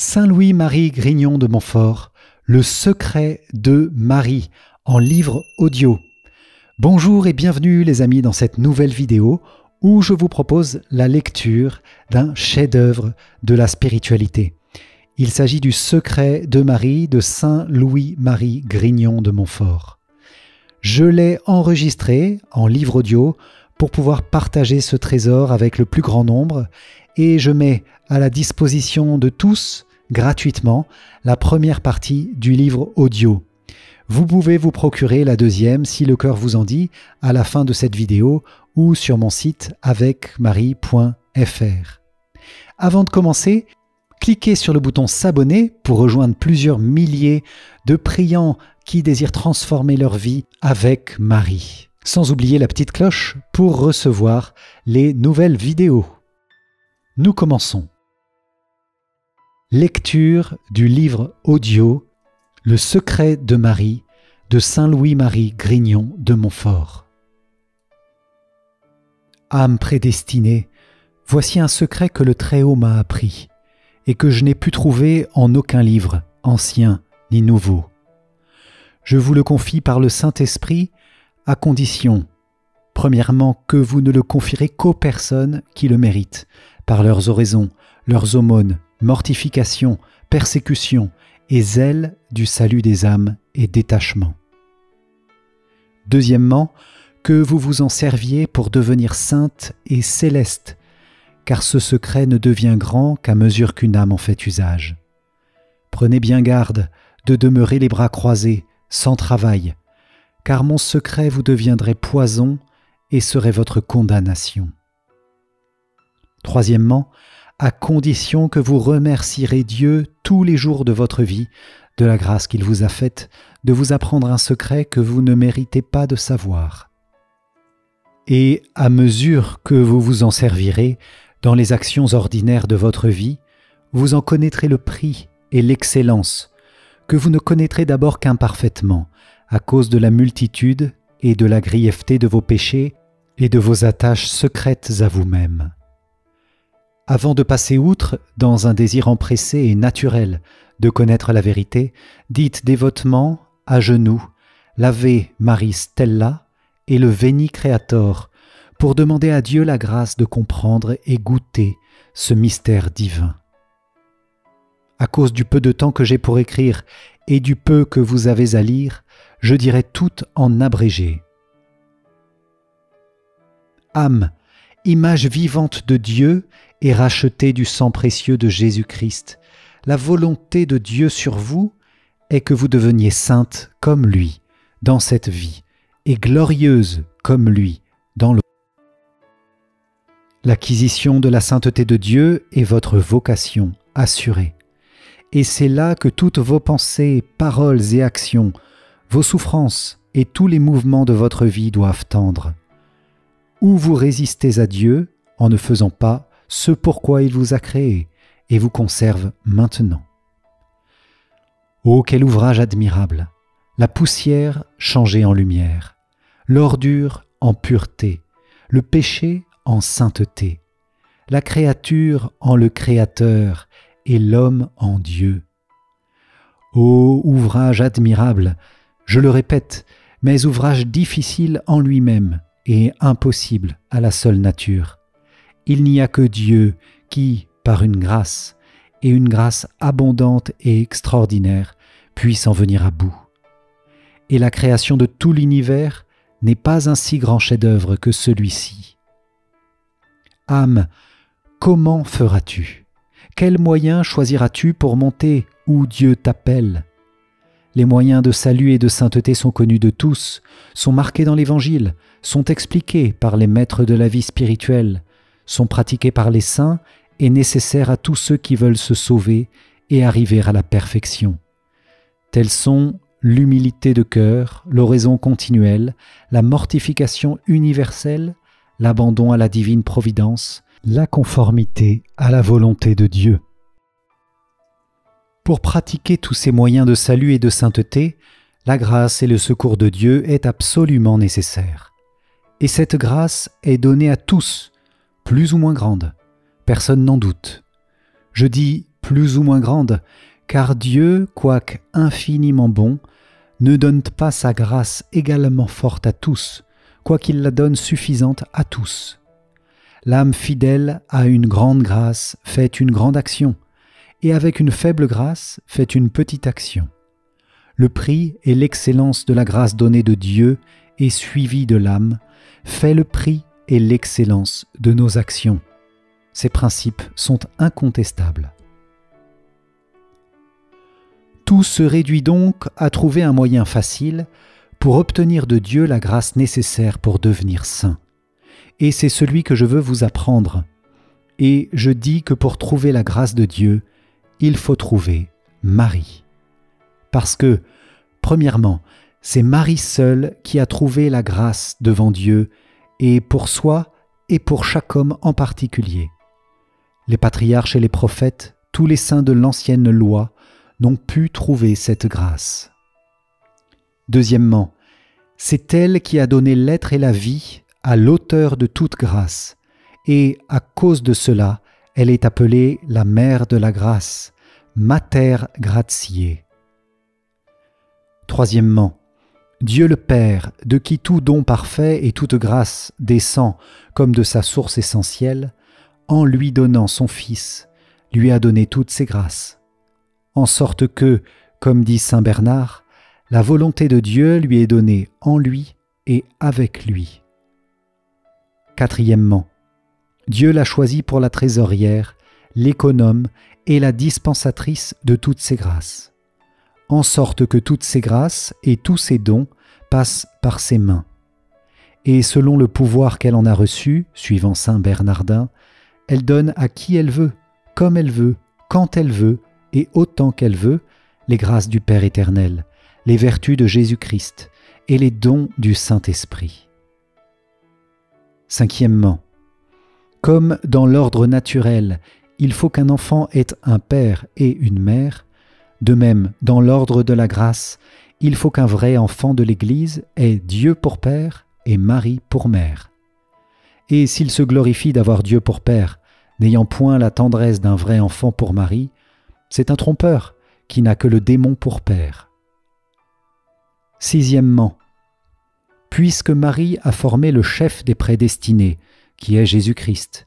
Saint Louis-Marie Grignon de Montfort, Le secret de Marie, en livre audio. Bonjour et bienvenue les amis dans cette nouvelle vidéo où je vous propose la lecture d'un chef-d'œuvre de la spiritualité. Il s'agit du Secret de Marie de Saint Louis-Marie Grignon de Montfort. Je l'ai enregistré en livre audio pour pouvoir partager ce trésor avec le plus grand nombre et je mets à la disposition de tous gratuitement la première partie du livre audio. Vous pouvez vous procurer la deuxième si le cœur vous en dit à la fin de cette vidéo ou sur mon site avec marie.fr. Avant de commencer, cliquez sur le bouton s'abonner pour rejoindre plusieurs milliers de priants qui désirent transformer leur vie avec Marie. Sans oublier la petite cloche pour recevoir les nouvelles vidéos. Nous commençons. Lecture du livre audio Le secret de Marie de Saint Louis-Marie Grignon de Montfort. Âme prédestinée, voici un secret que le Très-Haut m'a appris et que je n'ai pu trouver en aucun livre, ancien ni nouveau. Je vous le confie par le Saint-Esprit à condition, premièrement, que vous ne le confierez qu'aux personnes qui le méritent, par leurs oraisons, leurs aumônes, mortification, persécution et zèle du salut des âmes et détachement. Deuxièmement, que vous vous en serviez pour devenir sainte et céleste, car ce secret ne devient grand qu'à mesure qu'une âme en fait usage. Prenez bien garde de demeurer les bras croisés, sans travail, car mon secret vous deviendrait poison et serait votre condamnation. Troisièmement, à condition que vous remercierez Dieu tous les jours de votre vie de la grâce qu'il vous a faite de vous apprendre un secret que vous ne méritez pas de savoir. Et à mesure que vous vous en servirez dans les actions ordinaires de votre vie, vous en connaîtrez le prix et l'excellence, que vous ne connaîtrez d'abord qu'imparfaitement, à cause de la multitude et de la grièveté de vos péchés et de vos attaches secrètes à vous-même. Avant de passer outre, dans un désir empressé et naturel de connaître la vérité, dites dévotement, à genoux, l'Ave Marie Stella et le Veni Creator, pour demander à Dieu la grâce de comprendre et goûter ce mystère divin. À cause du peu de temps que j'ai pour écrire et du peu que vous avez à lire, je dirai tout en abrégé. Âme, image vivante de Dieu et racheté du sang précieux de Jésus-Christ. La volonté de Dieu sur vous est que vous deveniez sainte comme lui dans cette vie et glorieuse comme lui dans l'autre. L'acquisition de la sainteté de Dieu est votre vocation assurée. Et c'est là que toutes vos pensées, paroles et actions, vos souffrances et tous les mouvements de votre vie doivent tendre. Ou vous résistez à Dieu en ne faisant pas ce pourquoi il vous a créé et vous conserve maintenant. Oh, quel ouvrage admirable La poussière changée en lumière, l'ordure en pureté, le péché en sainteté, la créature en le Créateur et l'homme en Dieu. Ô ouvrage admirable, je le répète, mais ouvrage difficile en lui-même et impossible à la seule nature il n'y a que Dieu qui, par une grâce, et une grâce abondante et extraordinaire, puisse en venir à bout. Et la création de tout l'univers n'est pas un si grand chef-d'œuvre que celui-ci. Âme, comment feras-tu? Quels moyens choisiras-tu pour monter où Dieu t'appelle? Les moyens de salut et de sainteté sont connus de tous, sont marqués dans l'Évangile, sont expliqués par les maîtres de la vie spirituelle, sont pratiqués par les saints et nécessaires à tous ceux qui veulent se sauver et arriver à la perfection. Tels sont l'humilité de cœur, l'oraison continuelle, la mortification universelle, l'abandon à la divine providence, la conformité à la volonté de Dieu. Pour pratiquer tous ces moyens de salut et de sainteté, la grâce et le secours de Dieu est absolument nécessaire. Et cette grâce est donnée à tous, plus ou moins grande, personne n'en doute. Je dis plus ou moins grande, car Dieu, quoique infiniment bon, ne donne pas sa grâce également forte à tous, quoiqu'il la donne suffisante à tous. L'âme fidèle a une grande grâce fait une grande action, et avec une faible grâce fait une petite action. Le prix et l'excellence de la grâce donnée de Dieu et suivie de l'âme fait le prix et l'excellence de nos actions. Ces principes sont incontestables. Tout se réduit donc à trouver un moyen facile pour obtenir de Dieu la grâce nécessaire pour devenir saint. Et c'est celui que je veux vous apprendre. Et je dis que pour trouver la grâce de Dieu, il faut trouver Marie. Parce que, premièrement, c'est Marie seule qui a trouvé la grâce devant Dieu, et pour soi et pour chaque homme en particulier. Les patriarches et les prophètes, tous les saints de l'ancienne loi, n'ont pu trouver cette grâce. Deuxièmement, c'est elle qui a donné l'être et la vie à l'auteur de toute grâce, et à cause de cela, elle est appelée la mère de la grâce, Mater Gratiae. Troisièmement, Dieu le Père, de qui tout don parfait et toute grâce descend comme de sa source essentielle, en lui donnant son Fils, lui a donné toutes ses grâces. En sorte que, comme dit Saint Bernard, la volonté de Dieu lui est donnée en lui et avec lui. Quatrièmement, Dieu l'a choisi pour la trésorière, l'économe et la dispensatrice de toutes ses grâces en sorte que toutes ses grâces et tous ses dons passent par ses mains. Et selon le pouvoir qu'elle en a reçu, suivant Saint Bernardin, elle donne à qui elle veut, comme elle veut, quand elle veut, et autant qu'elle veut, les grâces du Père éternel, les vertus de Jésus-Christ et les dons du Saint-Esprit. Cinquièmement, comme dans l'ordre naturel, il faut qu'un enfant ait un père et une mère, de même, dans l'ordre de la grâce, il faut qu'un vrai enfant de l'Église ait Dieu pour Père et Marie pour Mère. Et s'il se glorifie d'avoir Dieu pour Père, n'ayant point la tendresse d'un vrai enfant pour Marie, c'est un trompeur qui n'a que le démon pour Père. Sixièmement, puisque Marie a formé le chef des prédestinés, qui est Jésus-Christ,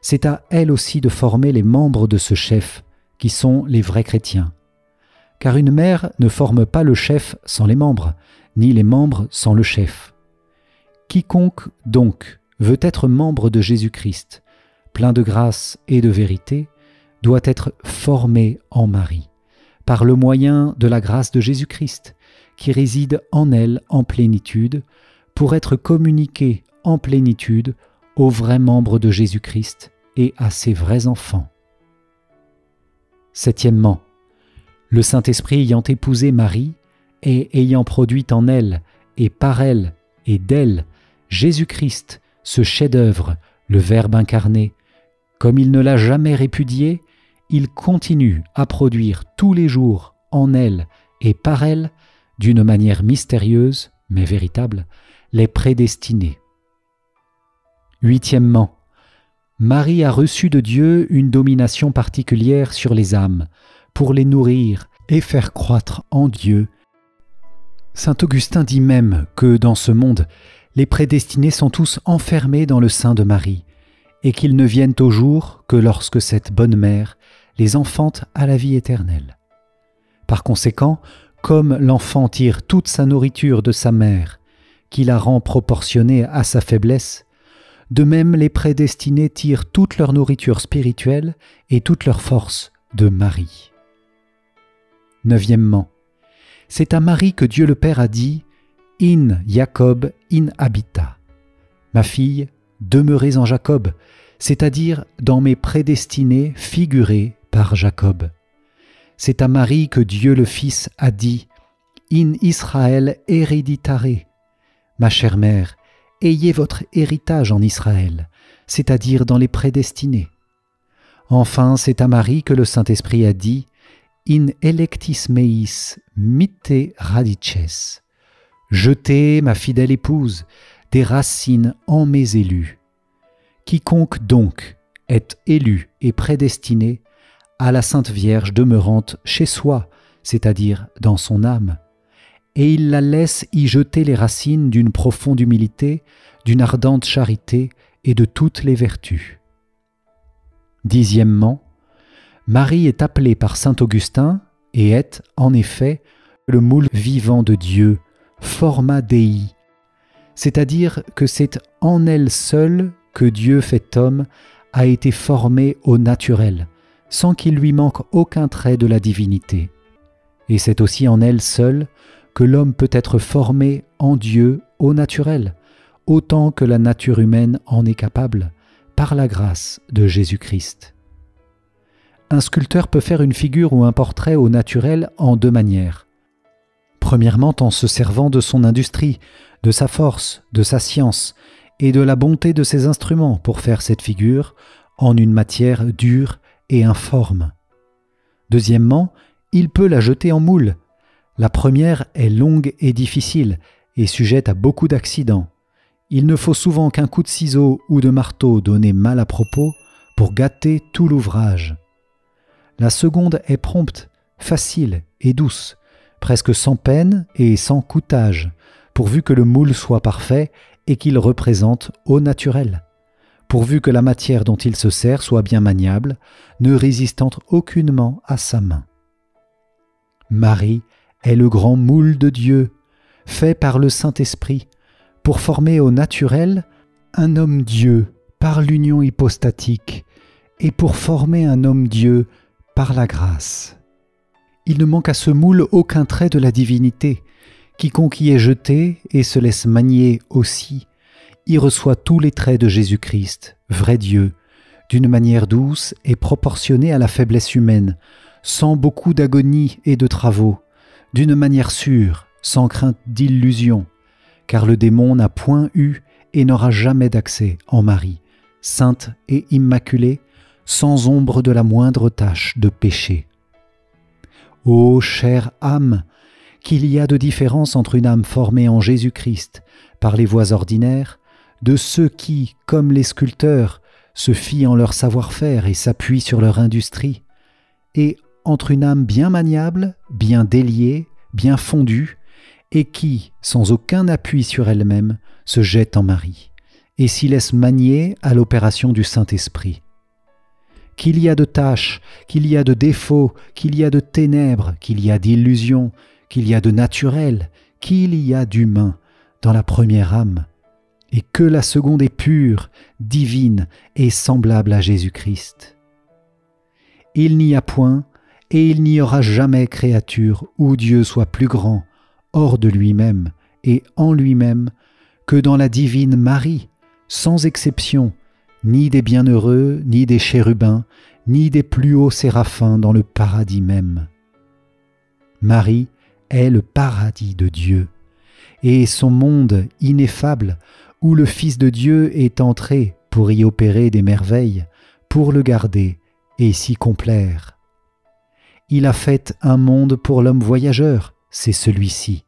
c'est à elle aussi de former les membres de ce chef, qui sont les vrais chrétiens car une mère ne forme pas le chef sans les membres, ni les membres sans le chef. Quiconque donc veut être membre de Jésus-Christ, plein de grâce et de vérité, doit être formé en Marie, par le moyen de la grâce de Jésus-Christ, qui réside en elle en plénitude, pour être communiqué en plénitude aux vrais membres de Jésus-Christ et à ses vrais enfants. Septièmement, le Saint-Esprit ayant épousé Marie et ayant produit en elle et par elle et d'elle Jésus-Christ, ce chef-d'œuvre, le Verbe incarné, comme il ne l'a jamais répudié, il continue à produire tous les jours en elle et par elle, d'une manière mystérieuse mais véritable, les prédestinés. Huitièmement, Marie a reçu de Dieu une domination particulière sur les âmes, pour les nourrir et faire croître en Dieu. Saint Augustin dit même que dans ce monde, les prédestinés sont tous enfermés dans le sein de Marie, et qu'ils ne viennent au jour que lorsque cette bonne mère les enfante à la vie éternelle. Par conséquent, comme l'enfant tire toute sa nourriture de sa mère, qui la rend proportionnée à sa faiblesse, de même les prédestinés tirent toute leur nourriture spirituelle et toute leur force de Marie. Neuvièmement, c'est à Marie que Dieu le Père a dit In Jacob in habita. Ma fille, demeurez en Jacob, c'est-à-dire dans mes prédestinés figurés par Jacob. C'est à Marie que Dieu le Fils a dit In Israël hereditare. Ma chère mère, ayez votre héritage en Israël, c'est-à-dire dans les prédestinés. Enfin, c'est à Marie que le Saint-Esprit a dit in electis meis mitte radices. Jetez, ma fidèle épouse, des racines en mes élus. Quiconque donc est élu et prédestiné à la Sainte Vierge demeurante chez soi, c'est-à-dire dans son âme, et il la laisse y jeter les racines d'une profonde humilité, d'une ardente charité et de toutes les vertus. Dixièmement, Marie est appelée par saint Augustin et est, en effet, le moule vivant de Dieu, forma Dei, c'est-à-dire que c'est en elle seule que Dieu fait homme a été formé au naturel, sans qu'il lui manque aucun trait de la divinité. Et c'est aussi en elle seule que l'homme peut être formé en Dieu au naturel, autant que la nature humaine en est capable, par la grâce de Jésus-Christ. Un sculpteur peut faire une figure ou un portrait au naturel en deux manières. Premièrement en se servant de son industrie, de sa force, de sa science et de la bonté de ses instruments pour faire cette figure en une matière dure et informe. Deuxièmement, il peut la jeter en moule. La première est longue et difficile et sujette à beaucoup d'accidents. Il ne faut souvent qu'un coup de ciseau ou de marteau donné mal à propos pour gâter tout l'ouvrage. La seconde est prompte, facile et douce, presque sans peine et sans coûtage, pourvu que le moule soit parfait et qu'il représente au naturel, pourvu que la matière dont il se sert soit bien maniable, ne résistant aucunement à sa main. Marie est le grand moule de Dieu, fait par le Saint-Esprit, pour former au naturel un homme-dieu par l'union hypostatique, et pour former un homme-dieu par la grâce. Il ne manque à ce moule aucun trait de la divinité, Quiconque y est jeté et se laisse manier aussi, y reçoit tous les traits de Jésus-Christ, vrai Dieu, d'une manière douce et proportionnée à la faiblesse humaine, sans beaucoup d'agonie et de travaux, d'une manière sûre, sans crainte d'illusion, car le démon n'a point eu et n'aura jamais d'accès en Marie, sainte et immaculée, sans ombre de la moindre tache de péché. Ô chère âme, qu'il y a de différence entre une âme formée en Jésus-Christ par les voies ordinaires, de ceux qui, comme les sculpteurs, se fient en leur savoir-faire et s'appuient sur leur industrie, et entre une âme bien maniable, bien déliée, bien fondue, et qui, sans aucun appui sur elle-même, se jette en Marie, et s'y laisse manier à l'opération du Saint-Esprit. Qu'il y a de tâches, qu'il y a de défauts, qu'il y a de ténèbres, qu'il y a d'illusions, qu'il y a de naturel, qu'il y a d'humain dans la première âme, et que la seconde est pure, divine et semblable à Jésus-Christ. Il n'y a point, et il n'y aura jamais créature où Dieu soit plus grand, hors de lui-même et en lui-même, que dans la divine Marie, sans exception, ni des bienheureux, ni des chérubins, ni des plus hauts séraphins dans le paradis même. Marie est le paradis de Dieu, et son monde ineffable où le Fils de Dieu est entré pour y opérer des merveilles, pour le garder et s'y complaire. Il a fait un monde pour l'homme voyageur, c'est celui-ci.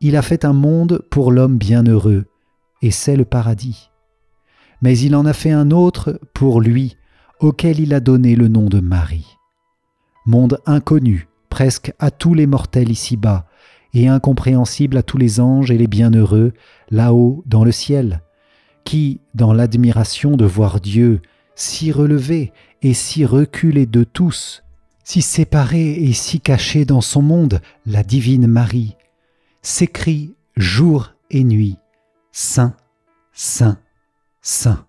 Il a fait un monde pour l'homme bienheureux, et c'est le paradis. Mais il en a fait un autre pour lui, auquel il a donné le nom de Marie. Monde inconnu, presque à tous les mortels ici-bas, et incompréhensible à tous les anges et les bienheureux là-haut dans le ciel, qui, dans l'admiration de voir Dieu si relevé et si reculé de tous, si séparé et si caché dans son monde, la divine Marie, s'écrie jour et nuit, Saint, Saint, Saint.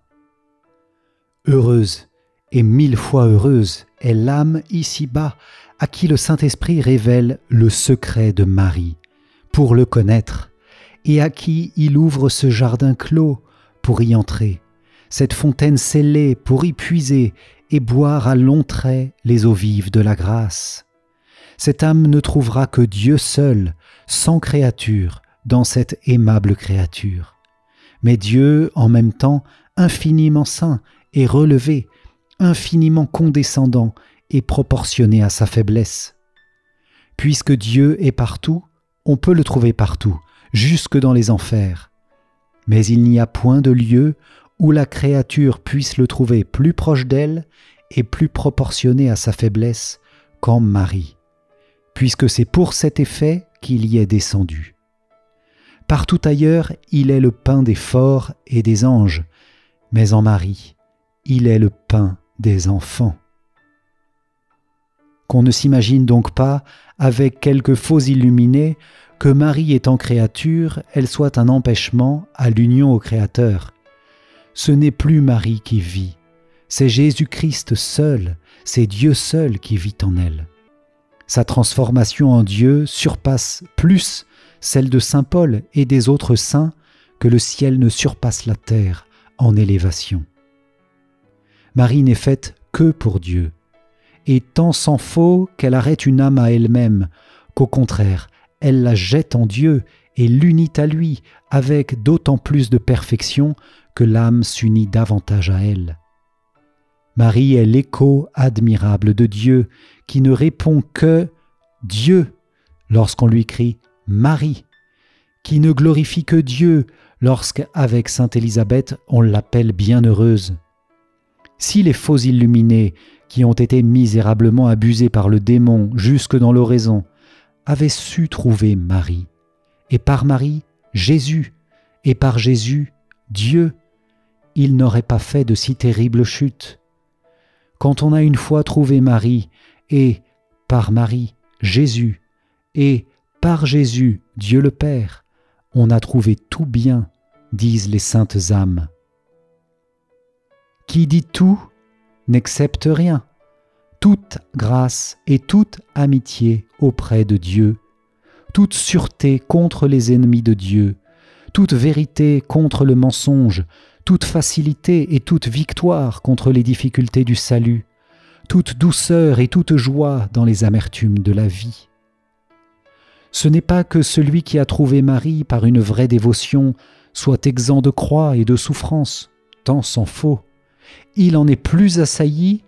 Heureuse et mille fois heureuse est l'âme ici-bas à qui le Saint-Esprit révèle le secret de Marie pour le connaître, et à qui il ouvre ce jardin clos pour y entrer, cette fontaine scellée pour y puiser et boire à longs traits les eaux vives de la grâce. Cette âme ne trouvera que Dieu seul, sans créature, dans cette aimable créature. Mais Dieu, en même temps, infiniment saint et relevé, infiniment condescendant et proportionné à sa faiblesse. Puisque Dieu est partout, on peut le trouver partout, jusque dans les enfers. Mais il n'y a point de lieu où la créature puisse le trouver plus proche d'elle est plus proportionné à sa faiblesse qu'en Marie, puisque c'est pour cet effet qu'il y est descendu. Partout ailleurs, il est le pain des forts et des anges, mais en Marie, il est le pain des enfants. Qu'on ne s'imagine donc pas, avec quelques faux illuminés, que Marie étant créature, elle soit un empêchement à l'union au Créateur. Ce n'est plus Marie qui vit, c'est Jésus-Christ seul, c'est Dieu seul qui vit en elle. Sa transformation en Dieu surpasse plus celle de Saint Paul et des autres saints que le ciel ne surpasse la terre en élévation. Marie n'est faite que pour Dieu, et tant s'en faut qu'elle arrête une âme à elle-même, qu'au contraire, elle la jette en Dieu et l'unit à lui avec d'autant plus de perfection que l'âme s'unit davantage à elle. Marie est l'écho admirable de Dieu qui ne répond que Dieu lorsqu'on lui crie Marie, qui ne glorifie que Dieu lorsqu'avec sainte Élisabeth on l'appelle bienheureuse. Si les faux illuminés, qui ont été misérablement abusés par le démon jusque dans l'oraison, avaient su trouver Marie, et par Marie Jésus, et par Jésus Dieu, ils n'auraient pas fait de si terribles chutes. Quand on a une fois trouvé Marie, et par Marie Jésus, et par Jésus Dieu le Père, on a trouvé tout bien, disent les saintes âmes. Qui dit tout n'accepte rien. Toute grâce et toute amitié auprès de Dieu, toute sûreté contre les ennemis de Dieu, toute vérité contre le mensonge, toute facilité et toute victoire contre les difficultés du salut, toute douceur et toute joie dans les amertumes de la vie. Ce n'est pas que celui qui a trouvé Marie par une vraie dévotion soit exempt de croix et de souffrance, tant s'en faut il en est plus assailli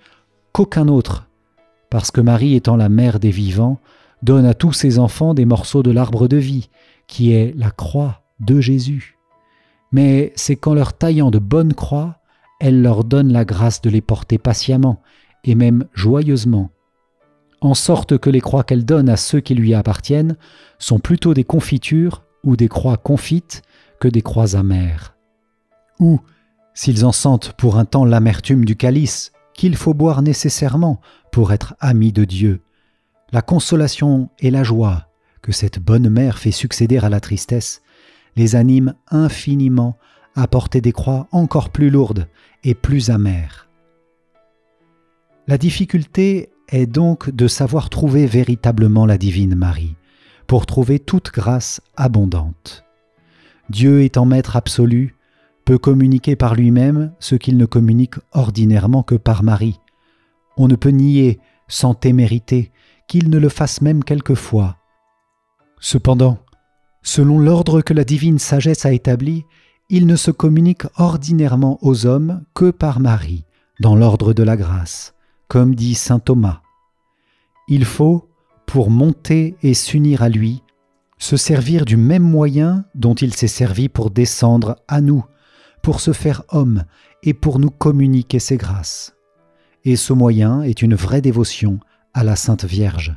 qu'aucun autre, parce que Marie étant la mère des vivants, donne à tous ses enfants des morceaux de l'arbre de vie, qui est la croix de Jésus. Mais c'est qu'en leur taillant de bonnes croix, elle leur donne la grâce de les porter patiemment, et même joyeusement, en sorte que les croix qu'elle donne à ceux qui lui appartiennent sont plutôt des confitures ou des croix confites que des croix amères. Ou, s'ils en sentent pour un temps l'amertume du calice, qu'il faut boire nécessairement pour être amis de Dieu, la consolation et la joie que cette bonne mère fait succéder à la tristesse les animent infiniment à porter des croix encore plus lourdes et plus amères. La difficulté est donc de savoir trouver véritablement la divine Marie, pour trouver toute grâce abondante. Dieu étant maître absolu, peut communiquer par lui-même ce qu'il ne communique ordinairement que par Marie. On ne peut nier, sans témérité, qu'il ne le fasse même quelquefois. Cependant, selon l'ordre que la divine sagesse a établi, il ne se communique ordinairement aux hommes que par Marie, dans l'ordre de la grâce, comme dit saint Thomas. Il faut, pour monter et s'unir à lui, se servir du même moyen dont il s'est servi pour descendre à nous, pour se faire homme et pour nous communiquer ses grâces. Et ce moyen est une vraie dévotion à la Sainte Vierge.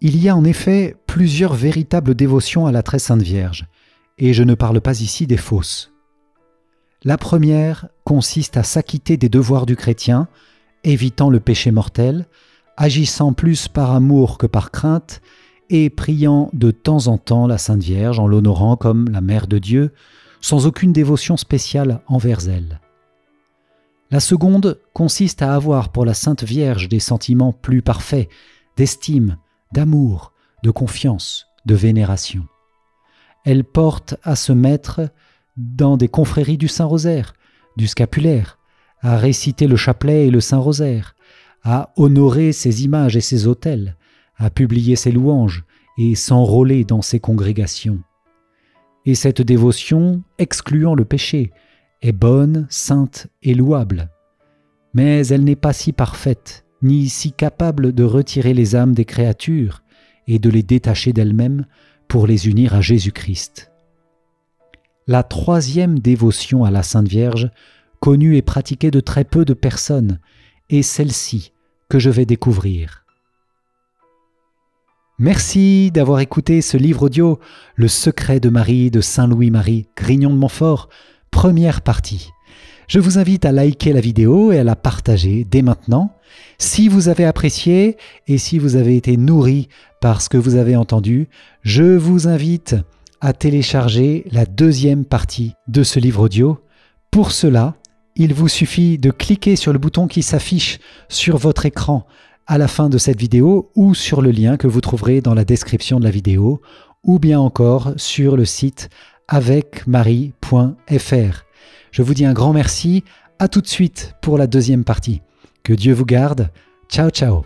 Il y a en effet plusieurs véritables dévotions à la très Sainte Vierge, et je ne parle pas ici des fausses. La première consiste à s'acquitter des devoirs du chrétien, évitant le péché mortel, agissant plus par amour que par crainte, et priant de temps en temps la Sainte Vierge en l'honorant comme la Mère de Dieu, sans aucune dévotion spéciale envers elle. La seconde consiste à avoir pour la Sainte Vierge des sentiments plus parfaits, d'estime, d'amour, de confiance, de vénération. Elle porte à se mettre dans des confréries du Saint-Rosaire, du scapulaire, à réciter le chapelet et le Saint-Rosaire, à honorer ses images et ses autels, à publier ses louanges et s'enrôler dans ses congrégations. Et cette dévotion, excluant le péché, est bonne, sainte et louable. Mais elle n'est pas si parfaite, ni si capable de retirer les âmes des créatures et de les détacher d'elles-mêmes pour les unir à Jésus-Christ. La troisième dévotion à la Sainte Vierge connue et pratiquée de très peu de personnes, et celle-ci que je vais découvrir. Merci d'avoir écouté ce livre audio Le secret de Marie de Saint-Louis-Marie, Grignon de Montfort, première partie. Je vous invite à liker la vidéo et à la partager dès maintenant. Si vous avez apprécié et si vous avez été nourri par ce que vous avez entendu, je vous invite à télécharger la deuxième partie de ce livre audio. Pour cela, il vous suffit de cliquer sur le bouton qui s'affiche sur votre écran à la fin de cette vidéo ou sur le lien que vous trouverez dans la description de la vidéo ou bien encore sur le site avecmarie.fr. Je vous dis un grand merci, à tout de suite pour la deuxième partie. Que Dieu vous garde. Ciao ciao